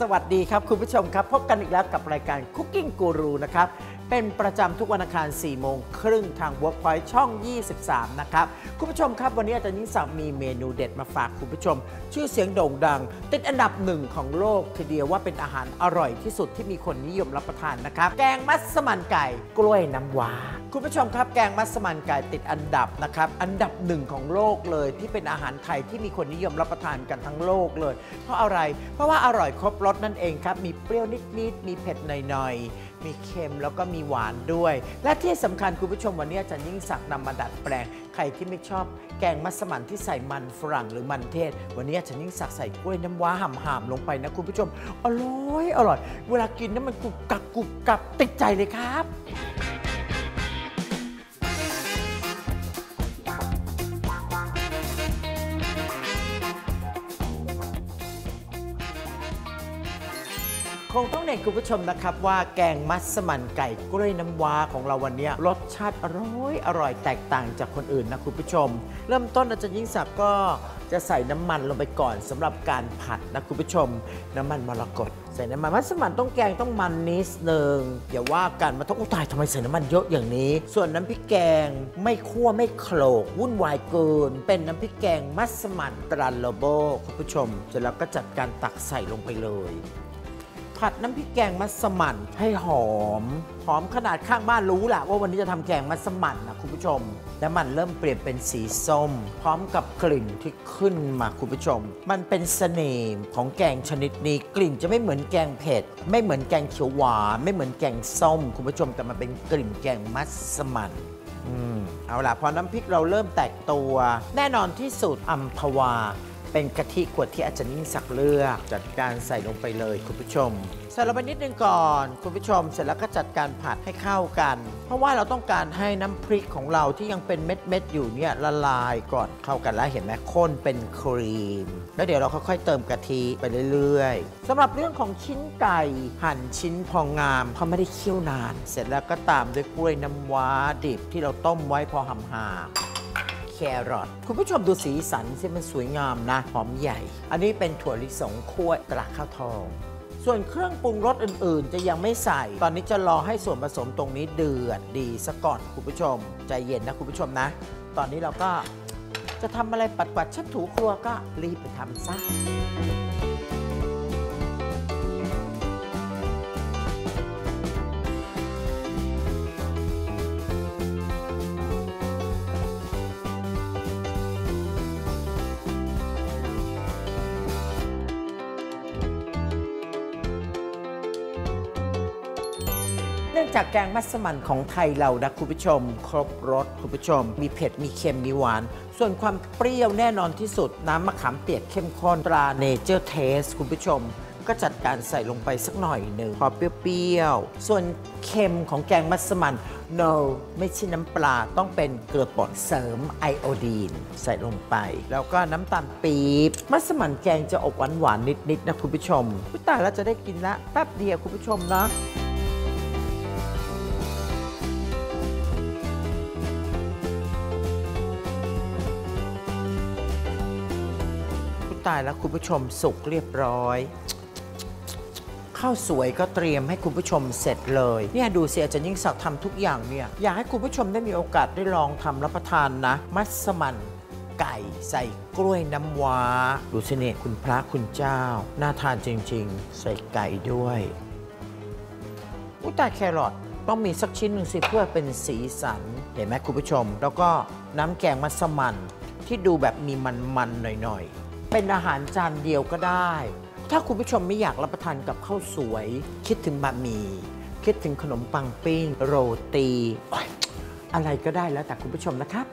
สวัสดีครับคุณผู้ชมครับ พบกันอีกแล้วกับรายการ Cooking Guru นะครับ เป็นประจำทุกวันอังคาร 4 โมงครึ่งทาง Workpoint ช่อง 23 นะครับ คุณผู้ชมครับ วันนี้อาจารย์ยิ่งศักดิ์มีเมนูเด็ดมาฝากคุณผู้ชม ชื่อเสียงโด่งดัง ติดอันดับหนึ่งของโลกทีเดียวว่าเป็นอาหารอร่อยที่สุดที่มีคนนิยมรับประทานนะครับ แกงมัสมั่นไก่ กล้วยน้ำว้า คุณผู้ชมครับแกงมัสมั่นไก่ติดอันดับนะครับอันดับหนึ่งของโลกเลย ที่เป็นอาหารไทยที่มีคนนิยมรับประทานกันทั้งโลกเลย เพราะอะไร เพราะว่าอร่อยครบรสนั่นเองครับมีเปรี้ยวนิดๆมีเผ็ดหน่อยๆ มีเค็มแล้วก็มีหวานด้วย และที่สำคัญคุณผู้ชมวันนี้อาจารย์ยิ่งศักดิ์นำมาดัดแปลง ใครที่ไม่ชอบแกงมัสมั่นที่ใส่มันฝรั่งหรือมันเทศ วันนี้อาจารย์ยิ่งศักดิ์ใส่กล้วยน้ำว้าห่ำๆลงไปนะคุณผู้ชม อร่อย อร่อย เวลากินนั้นมันกรุบกรับกรุบกรับติดใจเลยครับ คงต้องเน้นคุณผู้ชมนะครับว่าแกงมัสมั่นไก่กล้วยน้ำว้าของเราวันนี้รสชาติอร่อยอร่อยแตกต่างจากคนอื่นนะคุณผู้ชม เริ่มต้นอาจารย์ยิ่งศักดิ์ก็จะใส่น้ำมันลงไปก่อนสำหรับการผัดนะคุณผู้ชม น้ำมันมรกตใส่น้ำมันมัสมั่นต้องแกงต้องมันนิดนึงอย่าว่ากันมาต้องอุตายทำไมใส่น้ำมันเยอะอย่างนี้ ส่วนน้ำพริกแกงไม่คั่วไม่โขลกวุ่นวายเกิน เป็นน้ำพริกแกงมัสมั่นตราโลโบคุณผู้ชมเสร็จแล้วก็จัดการตักใส่ลงไปเลย ผัดน้ำพริกแกงมัสมั่นให้หอม หอมขนาดข้างบ้านรู้แหละว่าวันนี้จะทำแกงมัสมั่นนะคุณผู้ชม แล้วมันเริ่มเปลี่ยนเป็นสีส้ม พร้อมกับกลิ่นที่ขึ้นมาคุณผู้ชม มันเป็นเสน่ห์ของแกงชนิดนี้กลิ่นจะไม่เหมือนแกงเผ็ด ไม่เหมือนแกงเขียวหวานไม่เหมือนแกงส้ม คุณผู้ชมแต่มันเป็นกลิ่นแกงมัสมั่นอืมเอาล่ะพอน้ำพริกเราเริ่มแตกตัว แน่นอนที่สุดอัมพวา เป็นกะทิขวดที่อาจารย์ยิ่งศักดิ์เลือกจัดการใส่ลงไปเลยคุณผู้ชมใส่ลงไปนิดนึงก่อน คุณผู้ชม เสร็จแล้วก็จัดการผัดให้เข้ากัน เพราะว่าเราต้องการให้น้ำพริกของเราที่ยังเป็นเม็ดๆอยู่เนี่ยละลายก่อนเข้ากันแล้วเห็นไหมข้นเป็นครีม แล้วเดี๋ยวเราค่อยๆเติมกะทิไปเรื่อยๆสำหรับเรื่องของชิ้นไก่หั่นชิ้นพองงามเพราะไม่ได้เคี่ยวนาน เสร็จแล้วก็ตามด้วยกล้วยน้ำว้าดิบที่เราต้มไว้พอหำๆ แครอทคุณผู้ชมดูสีสันสิมันสวยงามนะ หอมใหญ่ อันนี้เป็นถั่วลิสงคั่วตราข้าวทอง ส่วนเครื่องปรุงรสอื่นๆ จะยังไม่ใส่ ตอนนี้จะรอให้ส่วนผสมตรงนี้เดือดดีซะก่อนคุณผู้ชม ใจเย็นนะคุณผู้ชมนะ ตอนนี้เราก็จะทำอะไรปัดปัดๆเช็ดถูครัวก็รีบไปทำซะ นื่องจากแกงมัสมั่นของไทยเรานะคุณผู้ชม ครบรสคุณผู้ชม มีเผ็ดมีเค็มมีหวาน ส่วนความเปรี้ยวแน่นอนที่สุด น้ำมะขามเปียกเข้มข้นตรา Nature Taste คุณผู้ชม ก็จัดการใส่ลงไปสักหน่อยหนึ่งพอเปรี้ยวๆ ส่วนเค็มของแกงมัสมั่น no ไม่ใช่น้ำปลาต้องเป็นเกลือป่นเสริมไอโอดีน ใส่ลงไป แล้วก็น้ำตาลปี๊บมัสมั่นแกงจะออกหวานๆนิดๆนะคุณผู้ชมตายแล้วจะได้กินละแป๊บเดียวคุณผู้ชมนะ ตายแล้วคุณผู้ชมสุกเรียบร้อยข้าวสวยก็เตรียมให้คุณผู้ชมเสร็จเลยเนี่ยดูเสียอาจารย์ยิ่งศักดิ์ทำทุกอย่างเนี่ยอยากให้คุณผู้ชมได้มีโอกาสได้ลองทำรับประทานนะ มัสมั่นไก่ใส่กล้วยน้ำว้า ดูสิเนี่ยคุณพระคุณเจ้า น่าทานจริง ๆ ใส่ไก่ด้วยอุ้ยแต่แครอทต้องมีสักชิ้นหนึ่งสิเพื่อเป็นสีสัน เห็นไหมคุณผู้ชม แล้วก็น้ำแกงมัสมั่นที่ดูแบบมีมันๆหน่อยๆ เป็นอาหารจานเดียวก็ได้ ถ้าคุณผู้ชมไม่อยากรับประทานกับข้าวสวย คิดถึงบะหมี่คิดถึงขนมปังปิ้ง โรตี อะไรก็ได้แล้วแต่คุณผู้ชมนะครับ